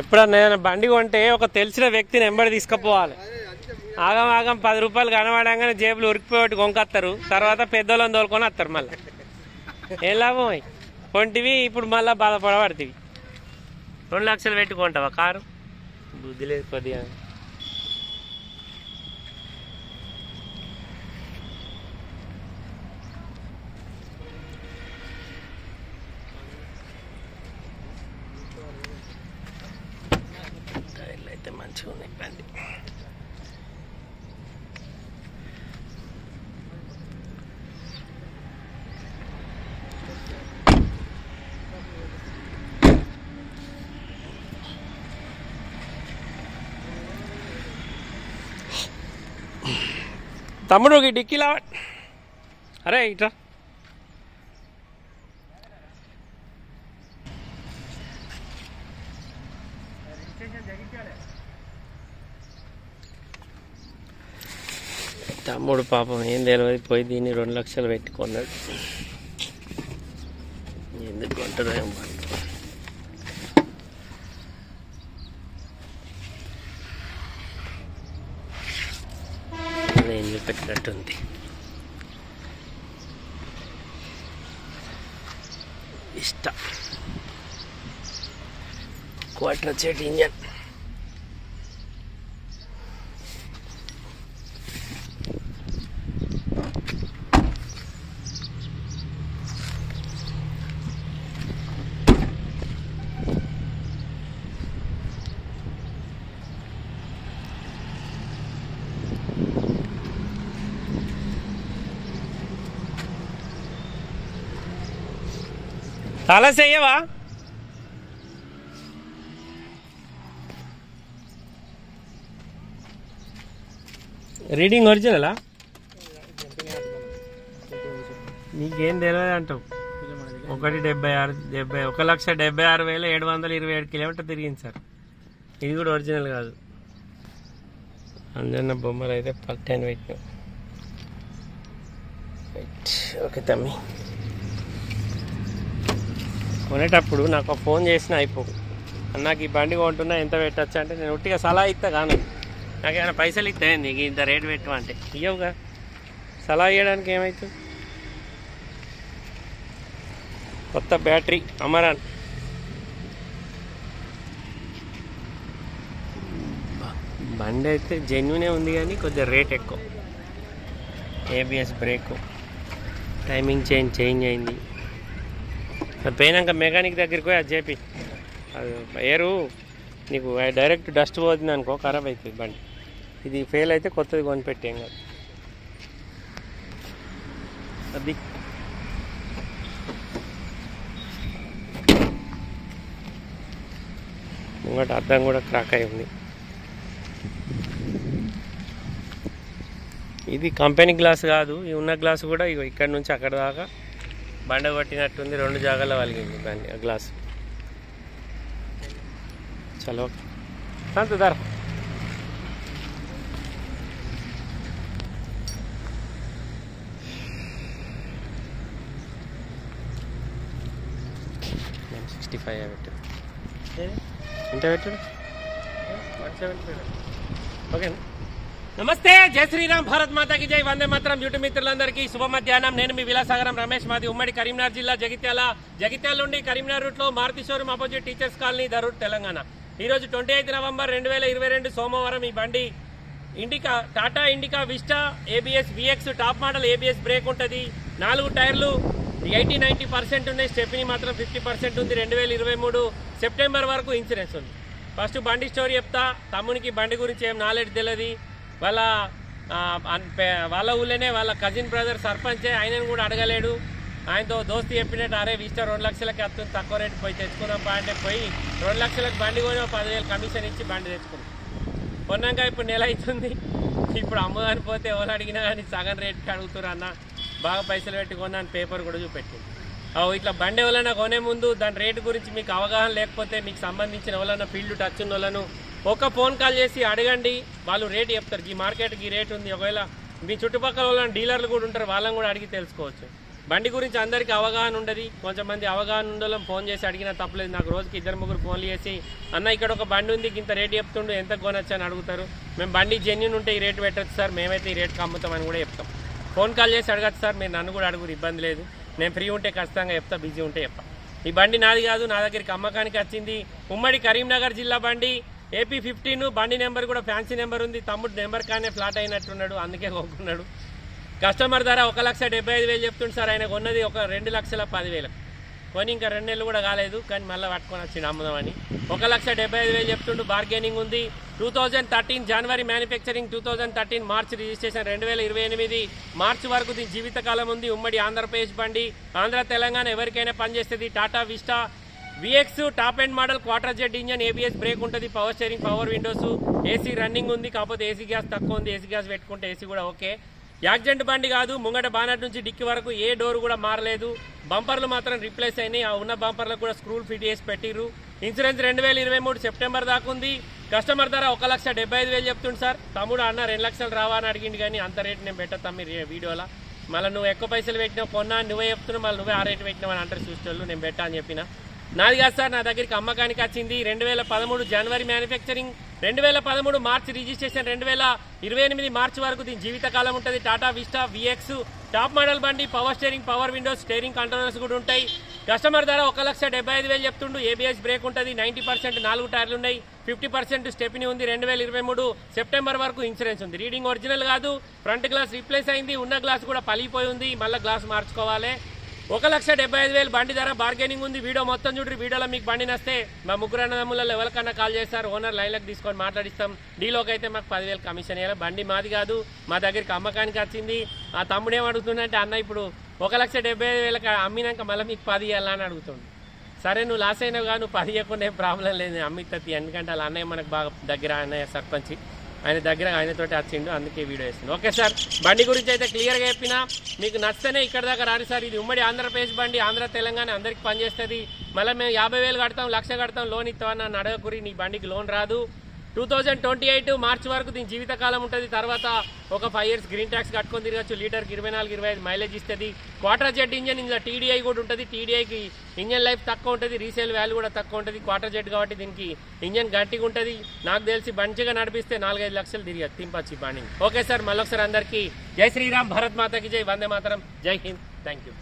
ఎప్పుడన్నా బండి కొంటే ఒక తెలిసిన వ్యక్తిని ఎంబడి తీసుకుపోవాలి. ఆగం ఆగం పది రూపాయలు కనబడంగానే జేబులు ఉరికిపోయి కొనుకొస్తారు తర్వాత పెద్దోళ్ళని తోలుకొని వస్తారు మళ్ళీ. ఏం లాభం కొంటివి ఇప్పుడు మళ్ళీ బాధపడబడుతుంది రెండు లక్షలు పెట్టుకుంటావా కారు? బుద్ధి లేదు కొద్దిగా. టైర్లు అయితే మంచిగా ఉన్నాయి బండి తమ్ముడు ఈ డిక్కీలా అరే ఇట్రా తమ్ముడు పాపం ఏం తెలియదు పోయి దీన్ని రెండు లక్షలు పెట్టుకున్నాడు. ఎందుకు కొంటారో ఏం బండి. నేను చూపెట్టినట్టుంది ఇష్ట. క్వార్టర్ చెట్ ఇంజన్. తల చెయ్యవా రీడింగ్ ఒరిజినలా? నీకేం తెలియదు అంటావు. ఒకటి డెబ్బై ఆరు డెబ్బై ఒక లక్ష డెబ్బై ఆరు వేల ఏడు వందల ఇరవై ఏడు కిలోమీటర్ తిరిగింది సార్. ఇది కూడా ఒరిజినల్ కాదు. అంజన్న బొమ్మలు అయితే పక్కన పెట్టినాం రైట్ ఓకే తమ్మి. కొనేటప్పుడు నాకు ఒక ఫోన్ చేసిన అయిపో. నాకు ఈ బండి కొంటున్నా ఎంత పెట్టచ్చు అంటే నేను ఉట్టిగా సలహా ఇస్తా కానీ నాకు ఏమైనా పైసలు ఇస్తాయండి నీకు ఇంత రేటు పెట్టు అంటే. ఇవ్వవుగా సలహా ఇవ్వడానికి ఏమవుతుంది కొత్త బ్యాటరీ అమరాన్. బండి అయితే జెన్యునే ఉంది కానీ కొద్దిగా రేట్ ఎక్కువ. ABS brake. Timing change change అయింది. పోయినాక మెకానిక్ దగ్గరికి పోయి అది చెప్పి అది ఎయిరు నీకు డైరెక్ట్ డస్ట్ పోతుంది అనుకో ఖరాబ్ అవుతుంది బండి. ఇది ఫెయిల్ అయితే కొత్తది కొనిపెట్టేం కాదు. అది. ముంగట అర్థం కూడా క్రాక్ అయి ఉంది. ఇది కంపెనీ గ్లాస్ కాదు ఈ ఉన్న గ్లాస్ కూడా ఇగో ఇక్కడ నుంచి అక్కడ దాకా బండ కొట్టినట్టుంది రెండు జాగాలో వలిగింది ఆ గ్లాస్. చలో. సంత ధర. సిక్స్టీ ఫైవ్ పెట్టు ఎంత పెట్టాడు? వన్ సెవెంటీ ఓకే నమస్తే జై శ్రీరామ్ భారత్ మాతాకి జై. వందే మాత్రం. యూట్యూబ్ మిత్రులందరికీ శుభ మధ్యాహ్నం నేను మీ విలాసాగరం రమేష్ మాది ఉమ్మడి కరీంనగర్ జిల్లా జగిత్యాల. జగిత్యాల నుండి కరీంనగర్ రూట్లో Maruti showroom opposite teachers colony Darur Telangana. ఈ రోజు ట్వంటీ ఎయిత్ నవంబర్ రెండు వేల ఇరవై రెండు సోమవారం ఈ బండి Indica Tata Indica Vista ABS VX top model ABS brake ఉంటుంది. నాలుగు టైర్లు ఎయిటీ నైంటీ పర్సెంట్ ఉన్నాయి. స్టెప్ని మాత్రం ఫిఫ్టీ పర్సెంట్ ఉంది. రెండు వేల ఇరవై మూడు సెప్టెంబర్ వరకు ఇన్సూరెన్స్ ఉంది. ఫస్ట్ బండి స్టోరీ చెప్తా. తమ్మునికి బండి గురించి ఏం నాలెడ్జ్ తెలియదు వాళ్ళ వాళ్ళ ఊళ్ళోనే వాళ్ళ కజిన్ బ్రదర్ సర్పంచే ఆయనను కూడా అడగలేడు. ఆయనతో దోస్తీ చెప్పినట్టు అరే ఇష్ట రెండు లక్షలకి వస్తుంది తక్కువ రేటు పోయి తెచ్చుకున్నాం అంటే పోయి రెండు లక్షలకు బండి కొని పదివేలు కమిషన్ ఇచ్చి బండి తెచ్చుకున్నాం కొన్నాక ఇప్పుడు నెల అవుతుంది. ఇప్పుడు అమ్మదాని పోతే ఎవరు అడిగినా కానీ సగం రేట్కి అడుగుతున్నారు అన్న. బాగా పైసలు పెట్టి కొన్నాను పేపర్ కూడా చూపెట్టింది. అవు ఇట్లా బండి ఎవరైనా కొనే ముందు దాని రేటు గురించి మీకు అవగాహన లేకపోతే మీకు సంబంధించిన ఎవరైనా ఫీల్డ్ టచ్ ఉన్న వాళ్ళను ఒక ఫోన్ కాల్ చేసి అడగండి. వాళ్ళు రేటు చెప్తారు. ఈ మార్కెట్కి ఈ రేట్ ఉంది. ఒకవేళ మీ చుట్టుపక్కల వాళ్ళ డీలర్లు కూడా ఉంటారు. వాళ్ళని కూడా అడిగి తెలుసుకోవచ్చు. బండి గురించి అందరికీ అవగాహన ఉండదు. కొంచెం మంది అవగాహన ఉండడం ఫోన్ చేసి అడిగినా తప్పలేదు. నాకు రోజుకి ఇద్దరు ముగ్గురు ఫోన్లు చేసి అన్న ఇక్కడ ఒక బండి ఉంది. ఇంత రేటు చెప్తుండు. ఎంత కొనొచ్చు? అని అడుగుతారు. మేము బండి జెన్యున్ ఉంటే ఈ రేటు పెట్టచ్చు సార్. మేమైతే ఈ రేట్కి అమ్ముతామని కూడా చెప్తాం. ఫోన్ కాల్ చేసి అడగచ్చు సార్. మీరు నన్ను కూడా అడుగురు. ఇబ్బంది లేదు. నేను ఫ్రీ ఉంటే ఖచ్చితంగా చెప్తా. బిజీ ఉంటే చెప్తా ఈ బండి నాది కాదు. నా దగ్గరికి అమ్మకానికి వచ్చింది. ఉమ్మడి కరీంనగర్ జిల్లా బండి. ఏపీ ఫిఫ్టీన్ బండి నెంబర్ కూడా ఫ్యాన్సీ నెంబర్ ఉంది. తమ్ముడు నెంబర్ కానీ ఫ్లాట్ అయినట్టున్నాడు అందుకే కొనుక్కున్నాడు. కస్టమర్ ధర ఒక లక్ష డెబ్బై ఐదు వేలు చెప్తుండు సార్ ఆయన కొన్నది ఒక రెండు లక్షల పదివేలకు కొని ఇంకా రెండు నెలలు కూడా కాలేదు కానీ మళ్ళీ పట్టుకొని వచ్చింది అమ్ముదామని. ఒక లక్ష డెబ్బై ఐదు వేలు చెప్తుండు బార్గెనింగ్ ఉంది. టూ థౌజండ్ థర్టీన్ జనవరి manufacturing two thousand thirteen March registration రెండు వేల ఇరవై ఎనిమిది మార్చి వరకు దీని జీవితకాలం ఉంది. ఉమ్మడి ఆంధ్రప్రదేశ్ బండి ఆంధ్ర తెలంగాణ ఎవరికైనా పనిచేస్తుంది. Tata Vista VX top and model quadrajet engine ABS brake ఉంటుంది power steering power windows AC running ఉంది కాకపోతే ఏసీ గ్యాస్ తక్కువ ఉంది ఏసీ గ్యాస్ పెట్టుకుంటే ఏసీ కూడా ఓకే. యాక్సిడెంట్ బండి కాదు ముంగట బానట్ నుంచి డిక్కి వరకు ఏ డోర్ కూడా మారలేదు. బంపర్లు మాత్రం రిప్లేస్ అయినాయి ఆ ఉన్న బంపర్లకు కూడా స్క్రూలు ఫిట్ చేసి పెట్టిర్రు. ఇన్సూరెన్స్ రెండు వేల ఇరవై మూడు సెప్టెంబర్ దాకా ఉంది. కస్టమర్ ధర ఒక లక్ష డెబ్బై ఐదు వేలు చెప్తుంది సార్. తమ్ముడు అన్న రెండు లక్షలు రావా అని అడిగింది కానీ అంత రేట్ నేను పెట్టా మీరు వీడియోలో. మళ్ళీ నువ్వు ఎక్కువ పైసలు పెట్టినావు కొన్నా నువ్వే చెప్తున్నావు మళ్ళీ నువ్వే ఆ రేటు పెట్టినావు అని అంటారు చూసేవాళ్ళు నేను పెట్టా అని చెప్పిన. నాది కాదు సార్ నా దగ్గరికి అమ్మకానికి వచ్చింది. రెండు వేల పదమూడు జనవరి మ్యానుఫ్యాక్చరింగ్ రెండు వేల పదమూడు మార్చి రిజిస్ట్రేషన్ రెండు వేల ఇరవై ఎనిమిది మార్చి వరకు దీని జీవితకాలం ఉంటుంది. Tata Vista VX top model బండి power steering power windows steering controllers కూడా ఉంటాయి. కస్టమర్ ధర ఒక లక్ష డెబ్బై ఐదు వేలు చెప్తుండు. ఏబిఎస్ బ్రేక్ ఉంటుంది. నైంటీ పర్సెంట్ నాలుగు టైర్లు ఉన్నాయి. ఫిఫ్టీ పర్సెంట్ స్టెప్ని ఉంది. రెండు వేల ఇరవై మూడు సెప్టెంబర్ వరకు ఇన్సూరెన్స్ ఉంది. రీడింగ్ ఒరిజినల్ కాదు. ఫ్రంట్ గ్లాస్ రీప్లేస్ అయింది. ఉన్న గ్లాస్ కూడా పలిగిపోయి ఉంది. మళ్ళీ గ్లాస్ మార్చుకోవాలి. ఒక లక్ష డెబ్బై ఐదు వేలు బండి ధర బార్గెనింగ్ ఉంది. వీడియో మొత్తం చూడండి వీడియోలో మీకు బండి నస్తే మా ముగ్గురు అన్నదమ్ములలో ఎవరికన్నా కాల్ చేస్తారు ఓనర్ లైన్లకు తీసుకొని మాట్లాడిస్తాం. డీలోకి అయితే మాకు పదివేలు కమిషన్ ఇవ్వాలి బండి మాది కాదు మా దగ్గరికి అమ్మకానికి వచ్చింది. ఆ తమ్ముడు ఏమడుగుతుందంటే అడుగుతుందంటే అన్న ఇప్పుడు ఒక లక్ష డెబ్బై ఐదు వేలకు అమ్మినాక మళ్ళీ మీకు పది ఇవ్వాలని అడుగుతుండు. సరే నువ్వు లాస్ అయినావు కానీ నువ్వు పది ఇవ్వకుండా ఏం ప్రాబ్లం లేదు. అమ్మితత్తి ఎందుకంటే వాళ్ళ అన్నయ్య మనకు బాగా దగ్గర అన్నయ్య సర్పంచ్. ఆయన దగ్గర ఆయనతోటి వచ్చిండు అందుకే వీడియో వేసింది ఓకే సార్ బండి గురించి అయితే క్లియర్గా చెప్పినా మీకు నచ్చితేనే ఇక్కడ దాకా రారు సార్ ఇది ఉమ్మడి ఆంధ్రప్రదేశ్ బండి ఆంధ్ర తెలంగాణ అందరికి పనిచేస్తుంది. మళ్ళీ మేము యాభై వేలు కడతాం లక్ష కడతాం లోన్ ఇస్తామని నన్ను నీ బండికి లోన్ రాదు. టూ థౌజండ్ ట్వంటీ ఎయిట్ మార్చి వరకు దీని జీవితకాలం ఉంటుంది. తర్వాత ఒక ఫైవ్ ఇయర్స్ గ్రీన్ ట్యాక్స్ కట్టుకొని తిరగచ్చు. లీటర్కి ఇరవై నాలుగు ఇరవై ఐదు మైలేజ్ ఇస్తుంది. క్వార్టర్ జెట్ ఇంజన్ ఇందులో టీడీఐ కూడా ఉంటుంది. టీడీఐకి ఇంజన్ లైఫ్ తక్కువ ఉంటుంది. రీసేల్ వాల్యూ కూడా తక్కువ ఉంటుంది. క్వార్టర్ జెట్ కాబట్టి దీనికి ఇంజన్ గట్టిగా ఉంటుంది. నాకు తెలిసి మంచిగా నడిపిస్తే నాలుగైదు లక్షలు తిరిగి తింపచ్చు ఈ ఓకే సార్ మళ్ళొకసారి అందరికీ జై శ్రీరామ్. భరత్ మాతకి జై. వందే మాతరం. జై హింద్. Thank you